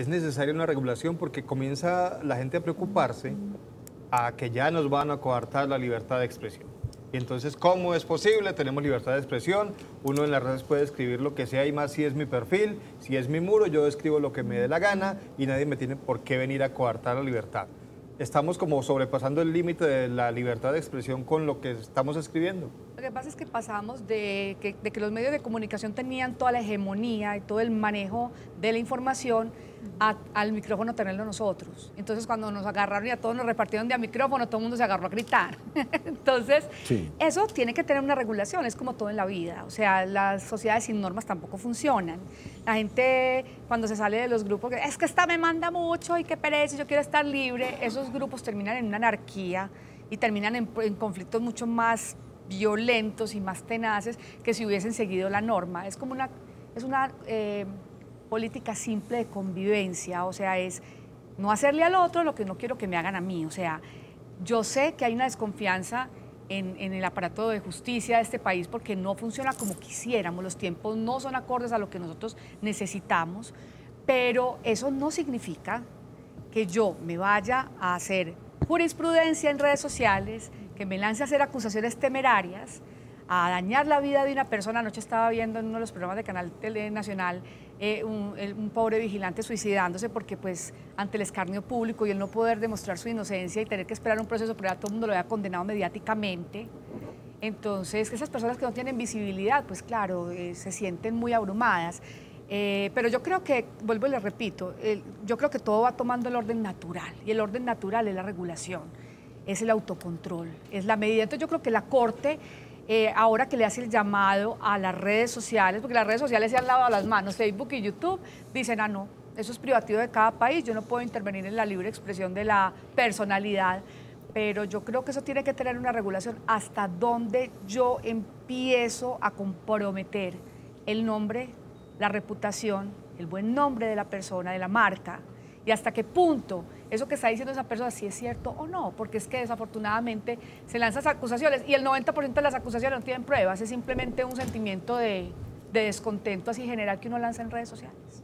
es necesaria una regulación porque comienza la gente a preocuparse a que ya nos van a coartar la libertad de expresión. Y entonces, ¿cómo es posible? Tenemos libertad de expresión, uno en las redes puede escribir lo que sea y más si es mi perfil, si es mi muro, yo escribo lo que me dé la gana y nadie me tiene por qué venir a coartar la libertad. Estamos como sobrepasando el límite de la libertad de expresión con lo que estamos escribiendo. Lo que pasa es que pasamos de que, de que los medios de comunicación tenían toda la hegemonía y todo el manejo de la información al micrófono tenerlo nosotros. Entonces cuando nos agarraron y a todos nos repartieron de a micrófono, todo el mundo se agarró a gritar. Entonces, eso tiene que tener una regulación, es como todo en la vida. O sea, las sociedades sin normas tampoco funcionan. La gente cuando se sale de los grupos, es que esta me manda mucho y qué pereza, yo quiero estar libre, esos grupos terminan en una anarquía y terminan en, conflictos mucho más violentos y más tenaces que si hubiesen seguido la norma. Es como una... Es una eh, política simple de convivencia, o sea, es no hacerle al otro lo que no quiero que me hagan a mí, o sea, yo sé que hay una desconfianza en, el aparato de justicia de este país porque no funciona como quisiéramos, los tiempos no son acordes a lo que nosotros necesitamos, pero eso no significa que yo me vaya a hacer jurisprudencia en redes sociales, que me lance a hacer acusaciones temerarias, a dañar la vida de una persona. Anoche estaba viendo en uno de los programas de Canal Tele Nacional eh, un, pobre vigilante suicidándose porque pues ante el escarnio público y el no poder demostrar su inocencia y tener que esperar un proceso, ya todo el mundo lo había condenado mediáticamente. Entonces, esas personas que no tienen visibilidad, pues claro, eh, se sienten muy abrumadas. Eh, pero yo creo que, vuelvo y le repito, yo creo que todo va tomando el orden natural y el orden natural es la regulación, es el autocontrol, es la medida. Entonces yo creo que la Corte eh, ahora que le hace el llamado a las redes sociales, porque las redes sociales se han lavado las manos, Facebook y YouTube, dicen, ah, no, eso es privativo de cada país, yo no puedo intervenir en la libre expresión de la personalidad, pero yo creo que eso tiene que tener una regulación hasta donde yo empiezo a comprometer el nombre, la reputación, el buen nombre de la persona, de la marca, y hasta qué punto eso que está diciendo esa persona si es cierto o no, porque es que desafortunadamente se lanzan acusaciones y el 90% de las acusaciones no tienen pruebas, es simplemente un sentimiento de, de descontento así general que uno lanza en redes sociales.